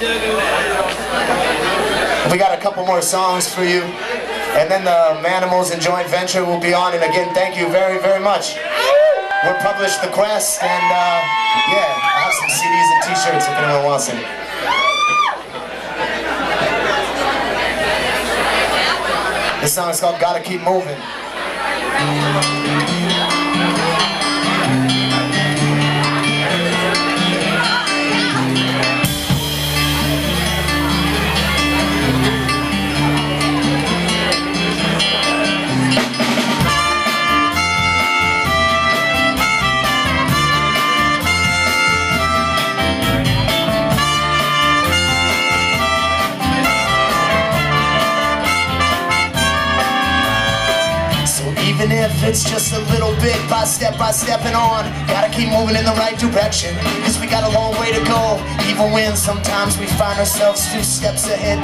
We got a couple more songs for you. And then the Manimals and Joint Venture will be on. And again, thank you very, very much. We'll publish The Quest. And uh, yeah, I have some CDs and t-shirts if anyone wants them. This song is called Gotta Keep Moving. Even if it's just a little bit by step by stepping on. Gotta keep moving in the right direction Cause we got a long way to go. Even when sometimes we find ourselves two steps ahead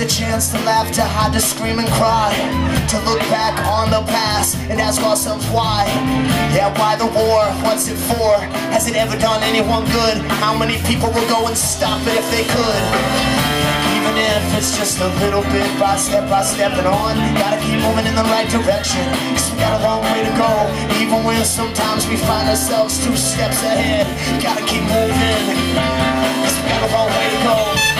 the chance to laugh, to hide, to scream and cry To look back on the past and ask ourselves why Yeah, why the war? What's it for? Has it ever done anyone good? How many people will go and stop it if they could? Even if it's just a little bit by step by stepping on Gotta keep moving in the right direction Cause we got a long way to go Even when sometimes we find ourselves two steps ahead Gotta keep moving Cause we got a long way to go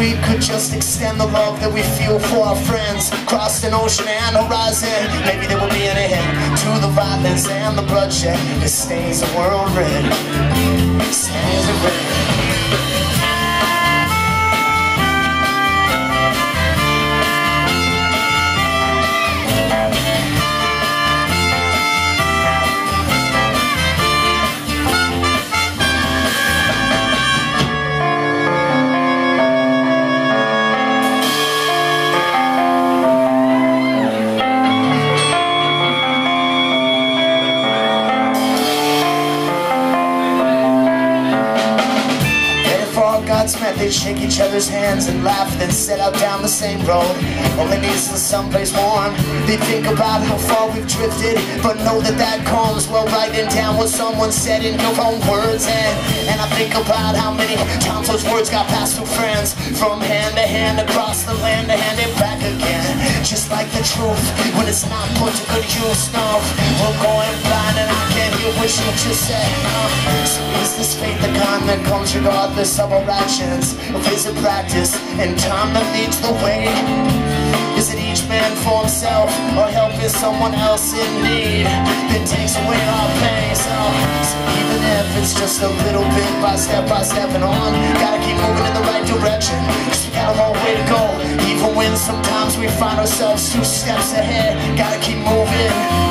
we could just extend the love that we feel for our friends? Cross an ocean and horizon. Maybe there will be an end to the violence and the bloodshed. It stains the world red. Stains it red. Met, they'd shake each other's hands and laugh, then set out down the same road. All they need is someplace warm. They think about how far we've drifted, but know that that comes well writing down what someone said in your own words. And, think about how many times those words got passed through friends, from hand to hand across the land to hand it back again. Just like the truth, when it's not put to good use, no. We're going blind and I can't hear what you just said. No. So is this faith the kind that comes regardless of our actions? Or is it practice and time that leads the way? Is it each man for himself or helping someone else in need that takes away our pain? So, so even if it's just a little bit by step by stepping on, gotta keep moving in the right direction. Cause we got a long way to go. Even when sometimes we find ourselves two steps ahead, gotta keep moving.